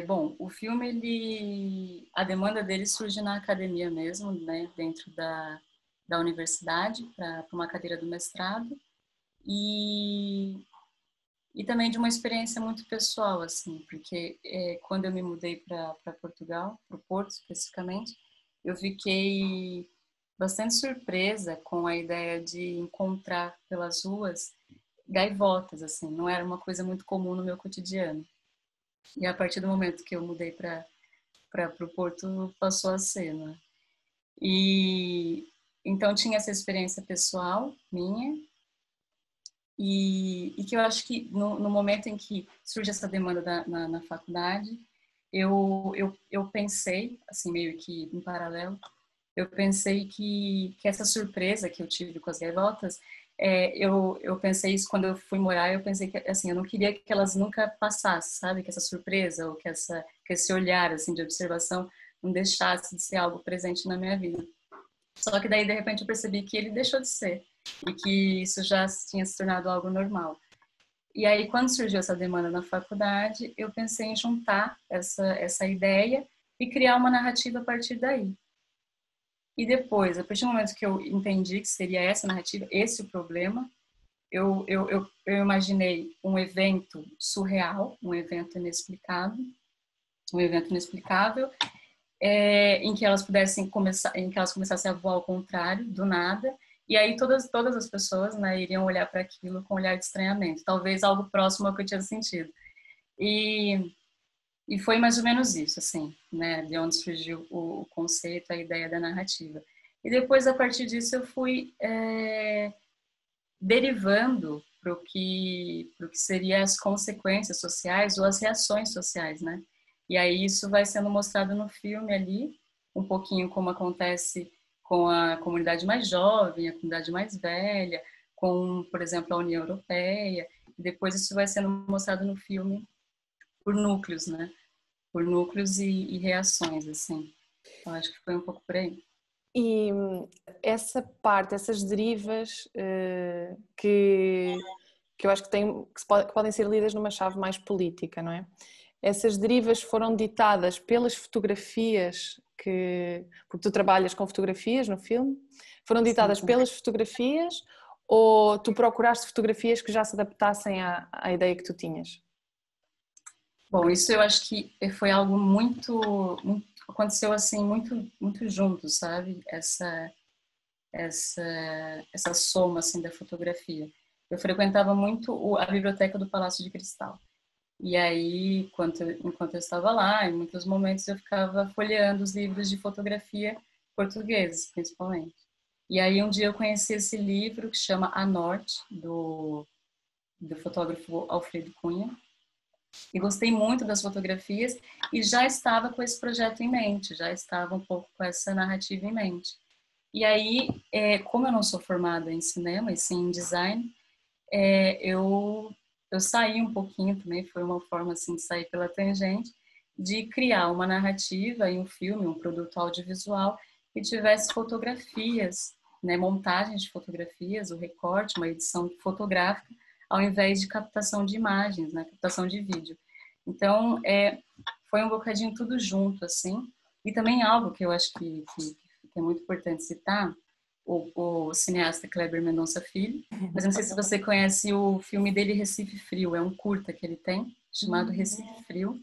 Bom, o filme, ele, a demanda dele surge na academia mesmo, né, dentro da, da universidade, para uma cadeira do mestrado, e, e também de uma experiência muito pessoal, assim, porque é, quando eu me mudei para Portugal, para o Porto especificamente, eu fiquei bastante surpresa com a ideia de encontrar pelas ruas gaivotas, assim, não era uma coisa muito comum no meu cotidiano. E a partir do momento que eu mudei para o Porto, passou a ser, né? E então tinha essa experiência pessoal minha e, e que eu acho que no, no, momento em que surge essa demanda da, na, na faculdade, eu, eu, eu pensei, assim, meio que em paralelo, eu pensei que, que essa surpresa que eu tive com as gaivotas, é, eu, eu pensei isso quando eu fui morar, eu pensei que, assim, eu não queria que elas nunca passassem, sabe? Que essa surpresa ou que, essa, que esse olhar, assim, de observação não deixasse de ser algo presente na minha vida. Só que daí, de repente, eu percebi que ele deixou de ser e que isso já tinha se tornado algo normal. E aí, quando surgiu essa demanda na faculdade, eu pensei em juntar essa, essa ideia e criar uma narrativa a partir daí. E depois, a partir do momento que eu entendi que seria essa narrativa, esse o problema, eu, eu, eu, eu imaginei um evento surreal, um evento inexplicável, um evento inexplicável, é, em que elas pudessem começar, em que elas começassem a voar ao contrário, do nada, e aí todas todas as pessoas, né, iriam olhar para aquilo com um olhar de estranhamento, talvez algo próximo ao que eu tinha sentido. E e foi mais ou menos isso, assim, né, de onde surgiu o, o conceito, a ideia da narrativa. E depois, a partir disso, eu fui é, derivando para o que, que seria as consequências sociais ou as reações sociais, né? E aí isso vai sendo mostrado no filme ali, um pouquinho como acontece com a comunidade mais jovem, a comunidade mais velha, com, por exemplo, a União Europeia. Depois isso vai sendo mostrado no filme por núcleos, né? Por núcleos e, e reações, assim. Eu acho que foi um pouco por aí. E essa parte, essas derivas uh, que, que eu acho que, tem, que, pode, que, podem ser lidas numa chave mais política, não é? Essas derivas foram ditadas pelas fotografias que. Porque tu trabalhas com fotografias no filme, foram ditadas Sim. pelas fotografias ou tu procuraste fotografias que já se adaptassem à, à ideia que tu tinhas? Bom, isso eu acho que foi algo muito, muito aconteceu assim muito muito junto, sabe? Essa essa essa soma assim da fotografia. Eu frequentava muito a biblioteca do Palácio de Cristal. E aí, enquanto, enquanto eu estava lá, em muitos momentos eu ficava folheando os livros de fotografia portugueses, principalmente. E aí um dia eu conheci esse livro que chama A Norte, do, do fotógrafo Alfredo Cunha, e gostei muito das fotografias e já estava com esse projeto em mente, já estava um pouco com essa narrativa em mente. E aí, é, como eu não sou formada em cinema e sim em design, é, eu eu saí um pouquinho também, foi uma forma assim de sair pela tangente, de criar uma narrativa e um filme, um produto audiovisual que tivesse fotografias, né, montagem de fotografias, o recorte, uma edição fotográfica ao invés de captação de imagens, né, captação de vídeo. Então, é, foi um bocadinho tudo junto, assim. E também algo que eu acho que, que, que é muito importante citar, o, o, cineasta Kleber Mendonça Filho, mas eu não sei se você conhece o filme dele Recife Frio, é um curta que ele tem, chamado Recife Frio.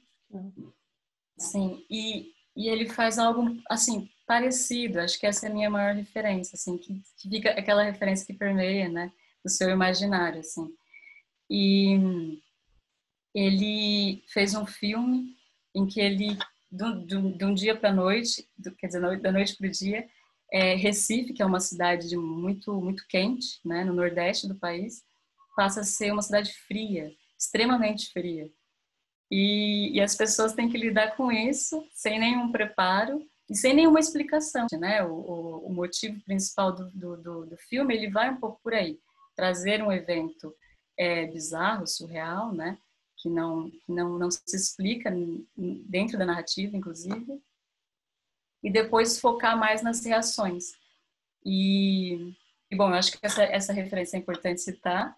Sim, e, e ele faz algo, assim, parecido, acho que essa é a minha maior referência, assim, que, que fica aquela referência que permeia, né, do seu imaginário, assim. E ele fez um filme em que ele, de um dia para a noite, quer dizer, da noite para o dia, é, Recife, que é uma cidade muito, muito quente, né, no nordeste do país, passa a ser uma cidade fria, extremamente fria. E, e, as pessoas têm que lidar com isso sem nenhum preparo e sem nenhuma explicação, né? O, o, o motivo principal do, do, do, filme ele vai um pouco por aí, trazer um evento é, bizarro, surreal, né? Que não, não, não se explica dentro da narrativa, inclusive. E depois focar mais nas reações. E, e bom, eu acho que essa, essa referência é importante citar,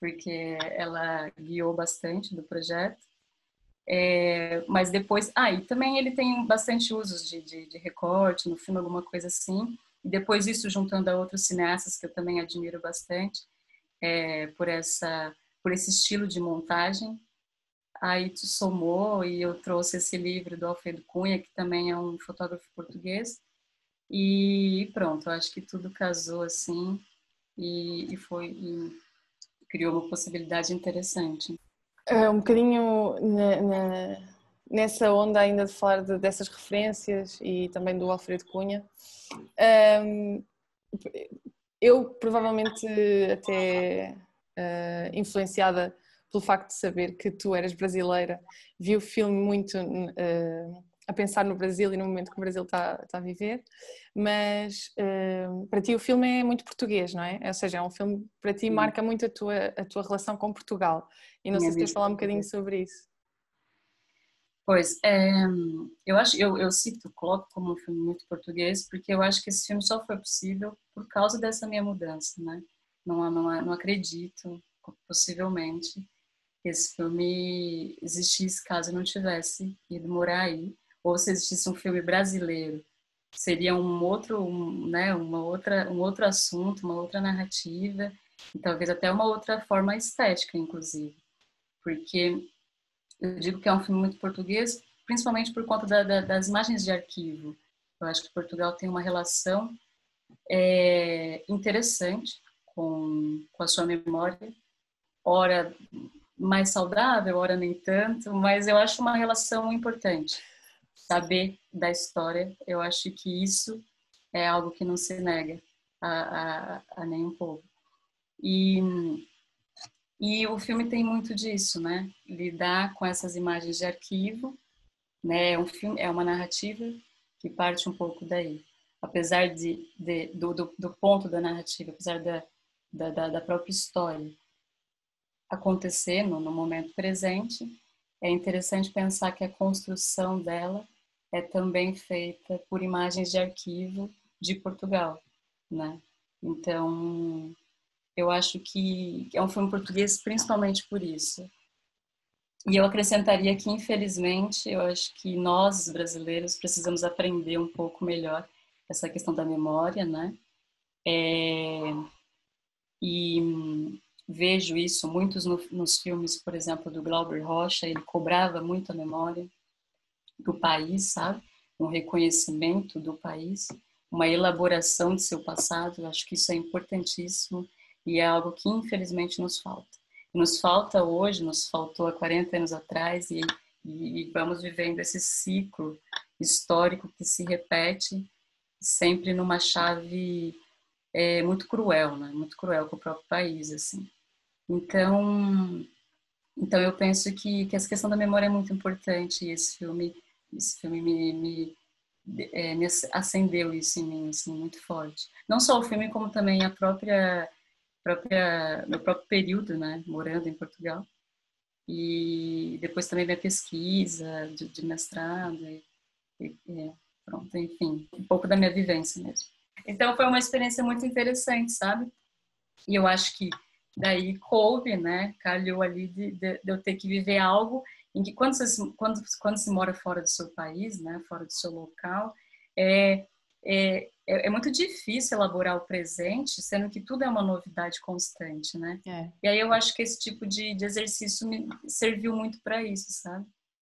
porque ela guiou bastante do projeto. É, mas depois, ah, e também ele tem bastante usos de, de, de, recorte no filme, alguma coisa assim. E depois isso juntando a outros cineastas que eu também admiro bastante é, por essa, por esse estilo de montagem. Aí tu somou e eu trouxe esse livro do Alfredo Cunha, que também é um fotógrafo português. E pronto, acho que tudo casou assim e, e foi e criou uma possibilidade interessante. É, um bocadinho na, na, nessa onda ainda de falar de, dessas referências e também do Alfredo Cunha. Um, eu provavelmente até uh, influenciada pelo facto de saber que tu eras brasileira, vi o filme muito uh, a pensar no Brasil e no momento que o Brasil está, está a viver, mas uh, para ti o filme é muito português, não é? Ou seja, é um filme para ti marca muito a tua, a tua relação com Portugal. E não Minha sei se queres falar um bocadinho sobre isso. Pois, é, eu acho, eu, eu cito, coloco como um filme muito português, porque eu acho que esse filme só foi possível por causa dessa minha mudança, né? Não, não, não acredito, possivelmente, que esse filme existisse caso não tivesse ido morar aí, ou se existisse um filme brasileiro, seria um outro, um, né, uma outra, um outro assunto, uma outra narrativa, e talvez até uma outra forma estética, inclusive, porque eu digo que é um filme muito português, principalmente por conta da, da, das imagens de arquivo. Eu acho que Portugal tem uma relação é, interessante com, com a sua memória, ora mais saudável, ora nem tanto, mas eu acho uma relação importante. Saber da história, eu acho que isso é algo que não se nega a, a, a nenhum povo. E e o filme tem muito disso, né? Lidar com essas imagens de arquivo, né? É um filme, é uma narrativa que parte um pouco daí. Apesar de, de do, do, do, ponto da narrativa, apesar da, da, da própria história acontecer no, no momento presente, é interessante pensar que a construção dela é também feita por imagens de arquivo de Portugal, né? Então, eu acho que é um filme português principalmente por isso. E eu acrescentaria que, infelizmente, eu acho que nós, brasileiros, precisamos aprender um pouco melhor essa questão da memória, né? É... E vejo isso muitos no, nos filmes, por exemplo, do Glauber Rocha, ele cobrava muito a memória do país, sabe? Um reconhecimento do país, uma elaboração de seu passado. Eu acho que isso é importantíssimo e é algo que infelizmente nos falta. Nos falta hoje, nos faltou há 40 anos atrás e, e vamos vivendo esse ciclo histórico que se repete sempre numa chave é, muito cruel, né? Muito cruel com o próprio país, assim. Então, então eu penso que, que essa questão da memória é muito importante e esse filme, esse filme me, me, é, me acendeu isso em mim, assim, muito forte. Não só o filme, como também a própria própria, meu próprio período, né, morando em Portugal. E depois também minha pesquisa de, de mestrado, e, e, pronto, enfim, um pouco da minha vivência mesmo. Então foi uma experiência muito interessante, sabe? E eu acho que daí coube, né, calhou ali de, de, de eu ter que viver algo em que quando você, quando, quando se mora fora do seu país, né, fora do seu local, é, é, é, é, muito difícil elaborar o presente, sendo que tudo é uma novidade constante, né? É. E aí eu acho que esse tipo de, de exercício me serviu muito para isso, sabe?